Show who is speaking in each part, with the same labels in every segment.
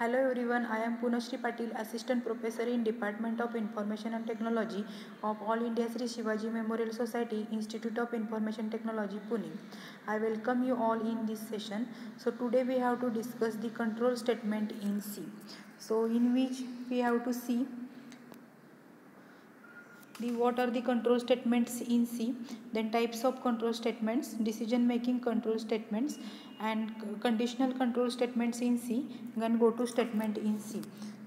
Speaker 1: Hello everyone, I am Punashri Patil, Assistant Professor in Department of Information and Technology of All India Sri Shivaji Memorial Society, Institute of Information Technology, Pune. I welcome you all in this session. So today we have to discuss the control statement in C. So in which we have to see the what are the control statements in C, then types of control statements, decision making control statements and conditional control statements in C, then go to statement in C.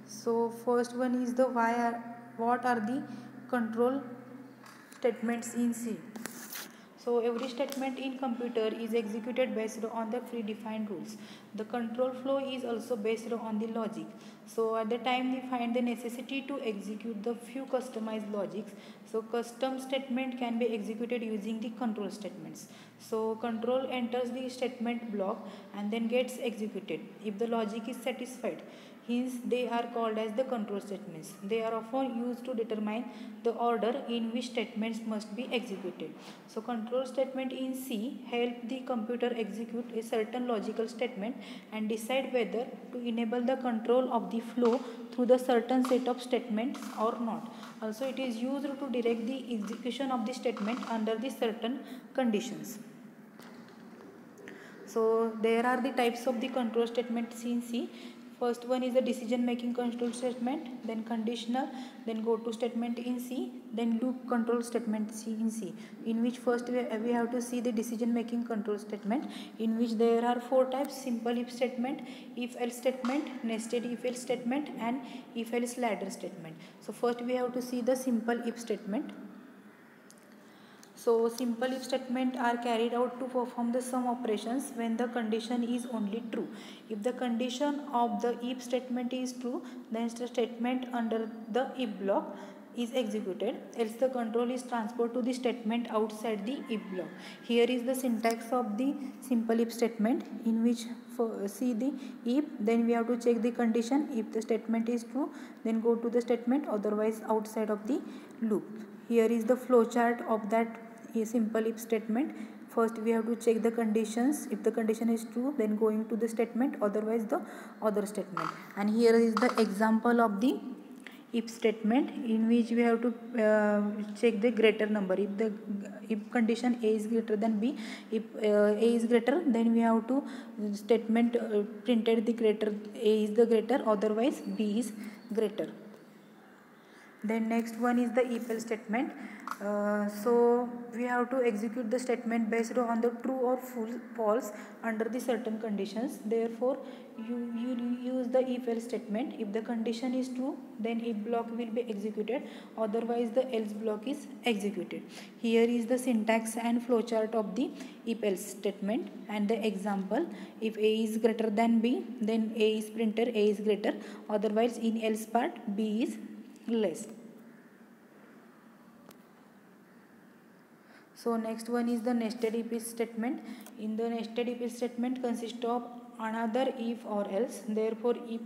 Speaker 1: So first one is the why are what are the control statements in C. So every statement in computer is executed based on the predefined rules. The control flow is also based on the logic. So at the time we find the necessity to execute the few customized logics. So custom statement can be executed using the control statements. So control enters the statement block and then gets executed if the logic is satisfied. Hence, they are called as the control statements. They are often used to determine the order in which statements must be executed. So, control statement in C help the computer execute a certain logical statement and decide whether to enable the control of the flow through the certain set of statements or not. Also, it is used to direct the execution of the statement under the certain conditions. So, there are the types of the control statements in C first one is the decision making control statement then conditional then go to statement in c then loop control statement c in c in which first we, we have to see the decision making control statement in which there are four types simple if statement if else statement nested if else statement and if else ladder statement. So first we have to see the simple if statement so simple if statement are carried out to perform the sum operations when the condition is only true. If the condition of the if statement is true, then the statement under the if block is executed else the control is transferred to the statement outside the if block. Here is the syntax of the simple if statement in which for see the if then we have to check the condition if the statement is true then go to the statement otherwise outside of the loop. Here is the flowchart of that a simple if statement. First we have to check the conditions. If the condition is true then going to the statement otherwise the other statement. And here is the example of the if statement in which we have to uh, check the greater number. If the if condition a is greater than b if uh, a is greater then we have to statement uh, printed the greater a is the greater otherwise b is greater then next one is the if else statement. Uh, so we have to execute the statement based on the true or false under the certain conditions. Therefore you, you use the if else statement. If the condition is true then if block will be executed. Otherwise the else block is executed. Here is the syntax and flowchart of the if else statement and the example. If a is greater than b then a is printed a is greater. Otherwise in else part b is less. So next one is the nested if statement. In the nested if statement consists of another if or else. Therefore, if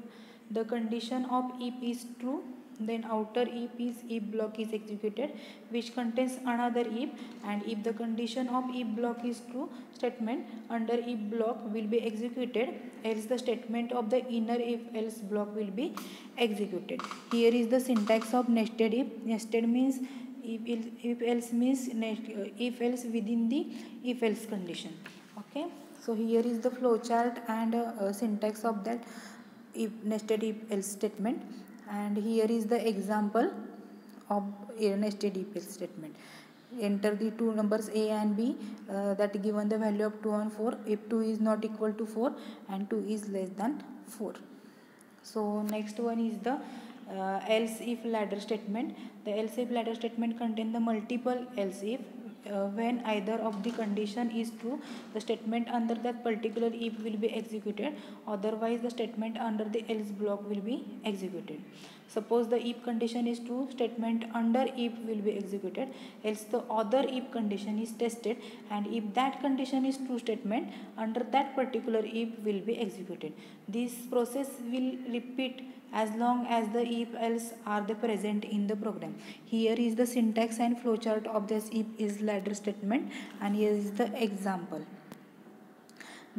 Speaker 1: the condition of if is true, then outer if is if block is executed which contains another if and if the condition of if block is true statement under if block will be executed else the statement of the inner if else block will be executed. Here is the syntax of nested if. Nested means if, if else means if else within the if else condition. Okay? So here is the flowchart and uh, uh, syntax of that if nested if else statement and here is the example of a nested if else statement. Enter the two numbers a and b uh, that given the value of 2 and 4 if 2 is not equal to 4 and 2 is less than 4 so next one is the uh, else if ladder statement. The else if ladder statement contain the multiple else if uh, when either of the condition is true the statement under that particular if will be executed. Otherwise the statement under the else block will be executed. Suppose the if condition is true statement under if will be executed. Else the other if condition is tested. And if that condition is true statement under that particular if will be executed. This process will repeat as long as the if else are the present in the program. Here is the syntax and flowchart of this if is ladder statement and here is the example.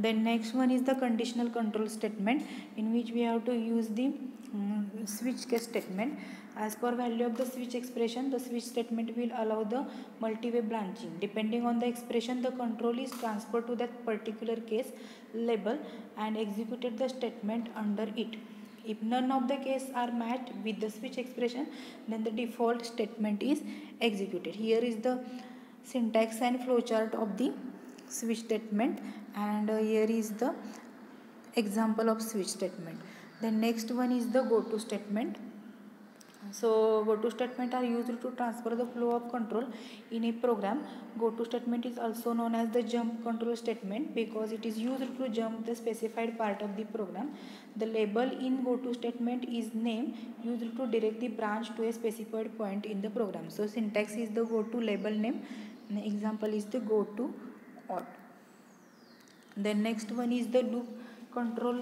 Speaker 1: then next one is the conditional control statement in which we have to use the um, switch case statement as per value of the switch expression the switch statement will allow the multi-way branching depending on the expression the control is transferred to that particular case label and executed the statement under it if none of the cases are matched with the switch expression then the default statement is executed. Here is the syntax and flowchart of the switch statement and uh, here is the example of switch statement. The next one is the go to statement so go to statement are used to transfer the flow of control in a program. Go to statement is also known as the jump control statement because it is used to jump the specified part of the program. The label in go to statement is name used to direct the branch to a specified point in the program. So syntax is the go to label name. The example is the go to or then next one is the loop control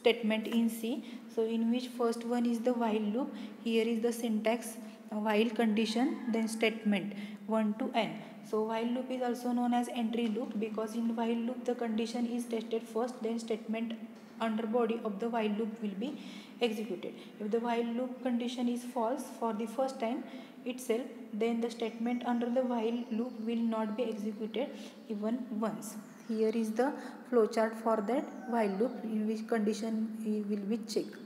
Speaker 1: statement in C. So in which first one is the while loop. Here is the syntax uh, while condition then statement 1 to n. So while loop is also known as entry loop because in while loop the condition is tested first then statement under body of the while loop will be executed. If the while loop condition is false for the first time itself then the statement under the while loop will not be executed even once here is the flowchart for that while loop in which condition will be checked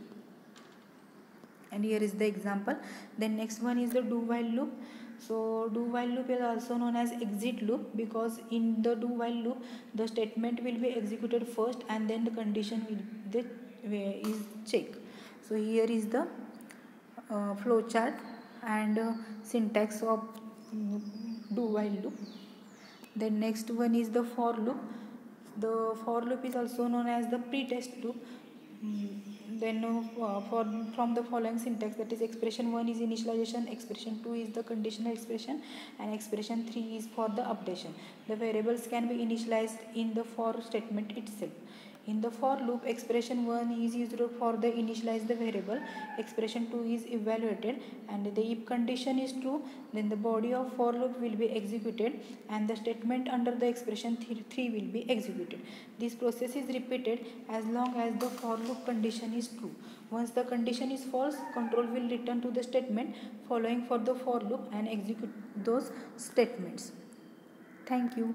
Speaker 1: and here is the example. Then next one is the do while loop. So do while loop is also known as exit loop because in the do while loop the statement will be executed first and then the condition will the is checked so here is the uh, flow chart and uh, syntax of um, do while loop then next one is the for loop. The for loop is also known as the pre-test loop then uh, for from the following syntax that is expression 1 is initialization expression 2 is the conditional expression and expression 3 is for the updation. The variables can be initialized in the for statement itself. In the for loop, expression 1 is used for the initialize the variable, expression 2 is evaluated and the if condition is true, then the body of for loop will be executed and the statement under the expression 3 will be executed. This process is repeated as long as the for loop condition is true. Once the condition is false, control will return to the statement following for the for loop and execute those statements. Thank you.